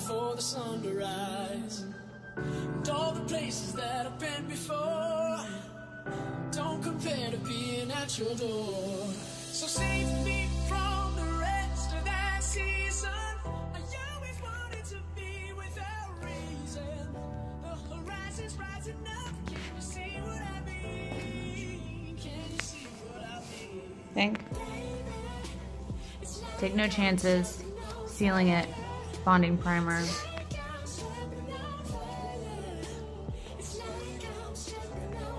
for the sun to rise. And all the places that I've been before don't compare to being at your door. So save me from the rest of that season. I always wanted to be without reason. The horizon's rising up. Can you see what I mean? Can you see what I mean? Think. Take no chances. Sealing it. Bonding primer.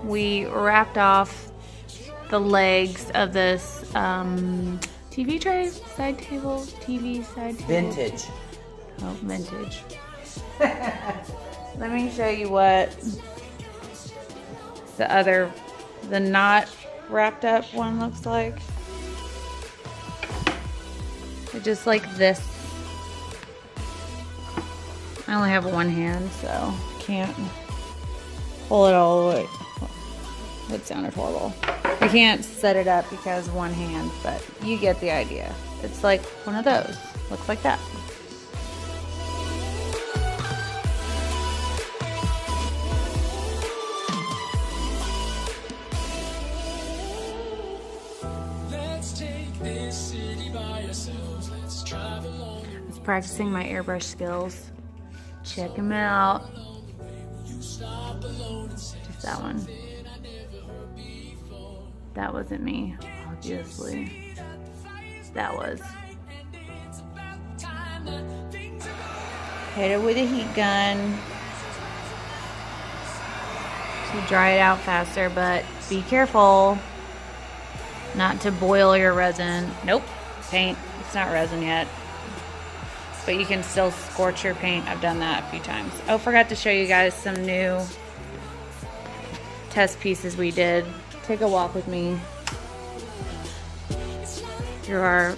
We wrapped off the legs of this um, TV tray, side table, TV side table. Vintage. Oh, vintage. Let me show you what the other, the not wrapped up one looks like. It just like this. I only have one hand, so can't pull it all the way. That sounded horrible. I can't set it up because one hand, but you get the idea. It's like one of those. Looks like that. Let's take this city by ourselves. Let's drive along. I was practicing my airbrush skills. Check him out. Just that one. That wasn't me, obviously. That was. Hit it with a heat gun to dry it out faster, but be careful not to boil your resin. Nope, paint. It's not resin yet. But you can still scorch your paint. I've done that a few times. Oh, forgot to show you guys some new test pieces we did. Take a walk with me through our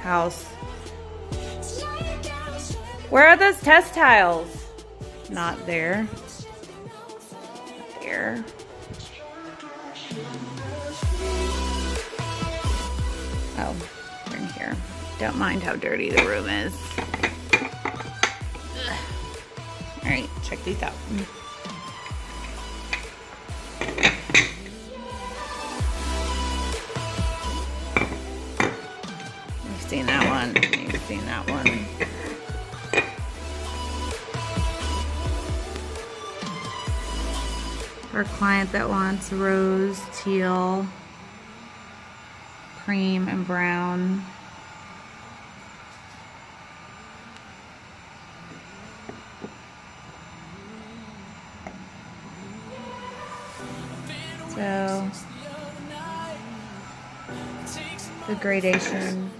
house. Where are those test tiles? Not there. There. Oh. Don't mind how dirty the room is. Ugh. All right, check these out. You've seen that one. You've seen that one. A client that wants rose, teal, cream, and brown. The gradation.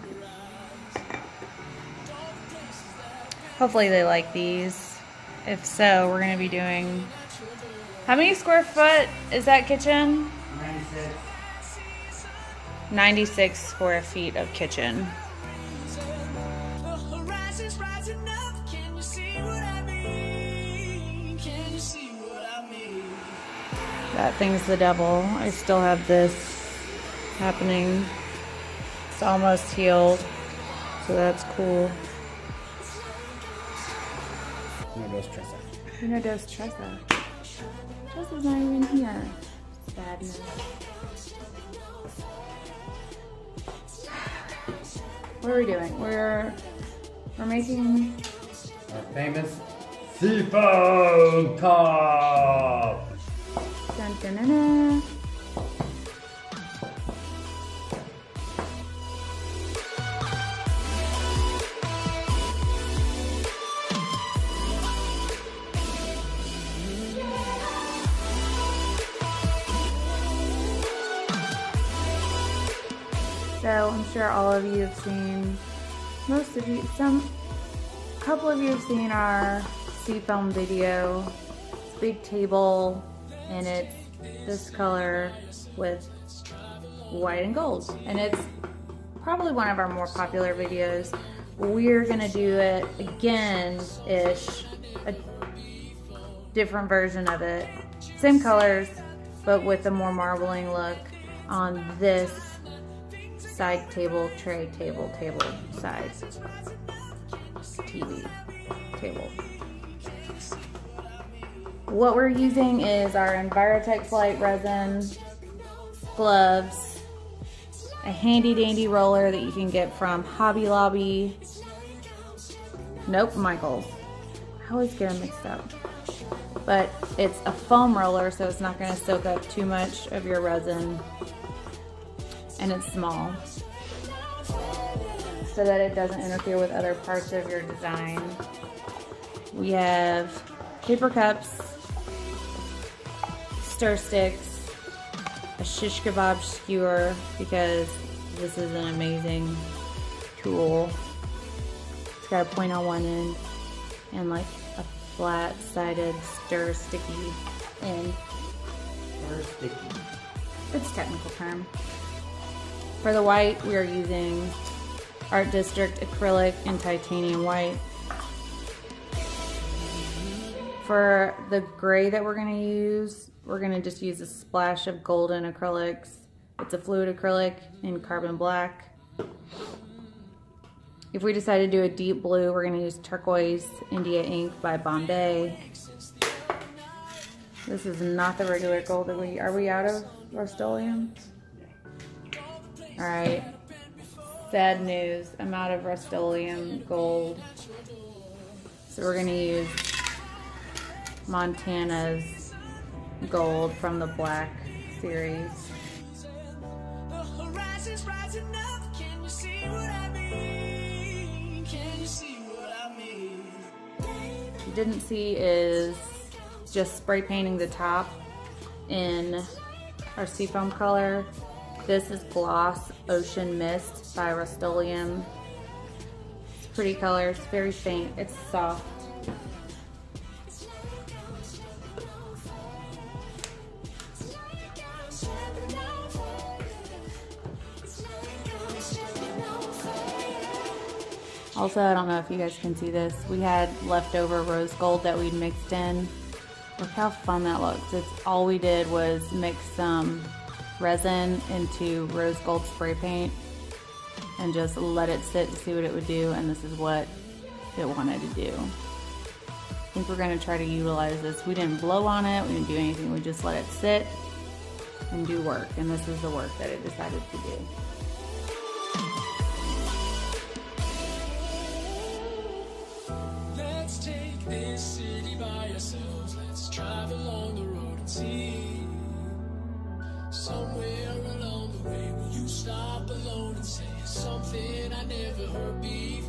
Hopefully they like these. If so, we're gonna be doing, how many square foot is that kitchen? 96. 96 square feet of kitchen. That thing's the devil. I still have this happening. It's almost healed, so that's cool. No dos Tressa. Who knows does Tressa? Tressa's not even here. Sadness. What are we doing? We're we're making Our famous seafoam top. Dun. So I'm sure all of you have seen, most of you, some, a couple of you have seen our sea seafoam video. It's big table and it's this color with white and gold. And it's probably one of our more popular videos. We're gonna do it again-ish, a different version of it. Same colors, but with a more marbling look on this side table, tray table, table side TV. table. What we're using is our EnviroTex Lite resin, gloves, a handy dandy roller that you can get from Hobby Lobby. Nope, Michael's. I always get them mixed up. But it's a foam roller, so it's not gonna soak up too much of your resin. And it's small. So that it doesn't interfere with other parts of your design. We have paper cups, stir sticks, a shish kebab skewer because this is an amazing tool. It's got a point on one end and like a flat sided stir sticky end. Stir sticky. It's a technical term. For the white, we are using Art District acrylic and titanium white. For the gray that we're going to use, we're to just use a splash of golden acrylics. It's a fluid acrylic in carbon black. If we decide to do a deep blue, we're to use turquoise India ink by Bombay. This is not the regular gold that we, are we out of Rust-Oleum? All right. Sad news. I'm out of Rust-Oleum gold. So we're to use Montana's gold from the black series. Didn't see is just spray painting the top in our seafoam color. This is Gloss Ocean Mist by Rust-Oleum. It's pretty color, it's very faint, it's soft. Also, I don't know if you guys can see this. We had leftover rose gold that we'd mixed in. Look how fun that looks. It's all we did was mix some resin into rose gold spray paint and just let it sit to see what it would do. And this is what it wanted to do. I think we're gonna try to utilize this. We didn't blow on it, we didn't do anything. We just let it sit and do work. And this is the work that it decided to do. Along the road and see. Somewhere along the way, will you stop alone and say something I never heard before?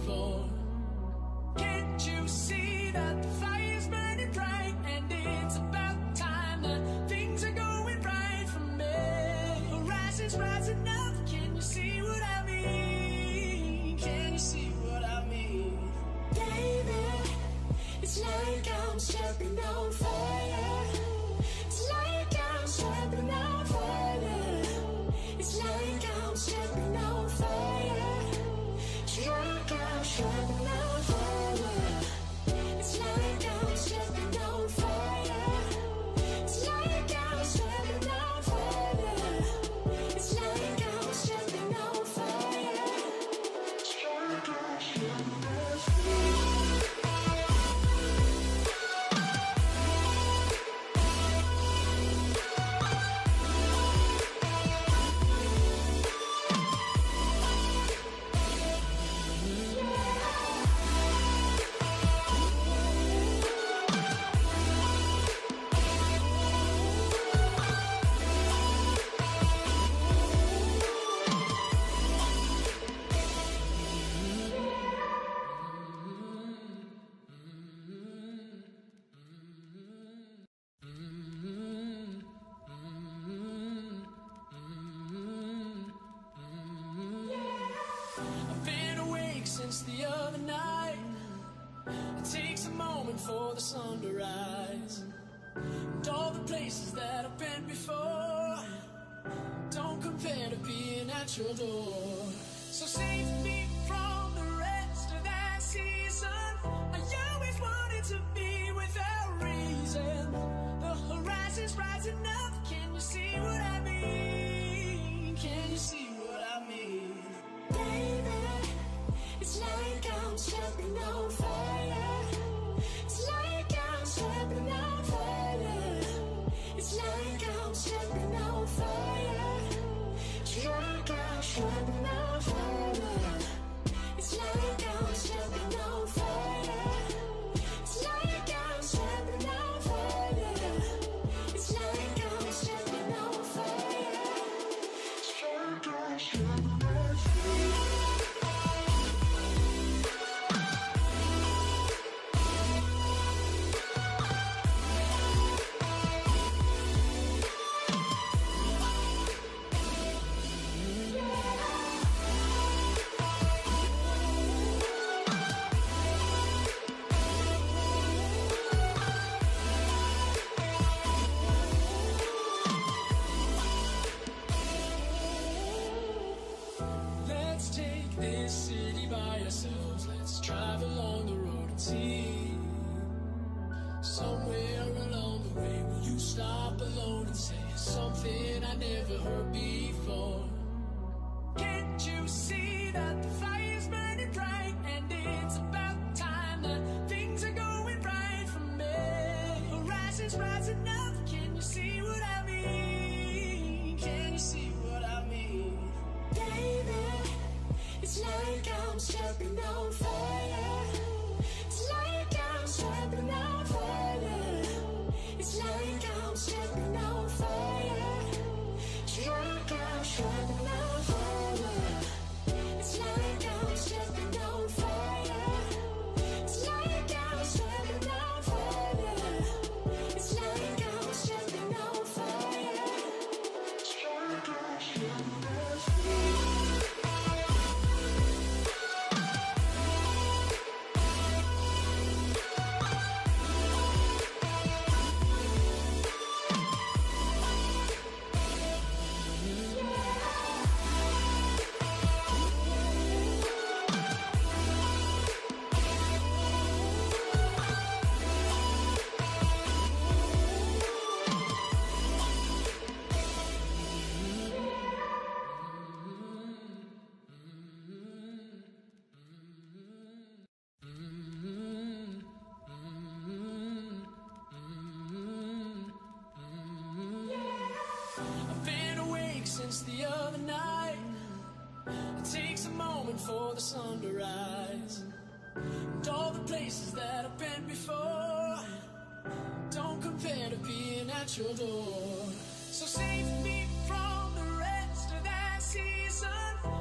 At your door. So save me from the rest of that season. I always wanted to be without reason. The horizon's rising up. shine. rising now. waiting for the sun to rise. And all the places that I've been before don't compare to being at your door. So save me from the rest of that season.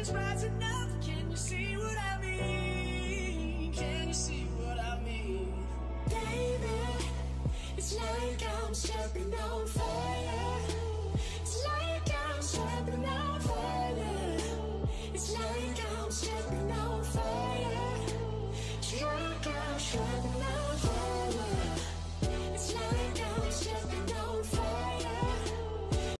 is rising up.